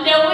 Não. no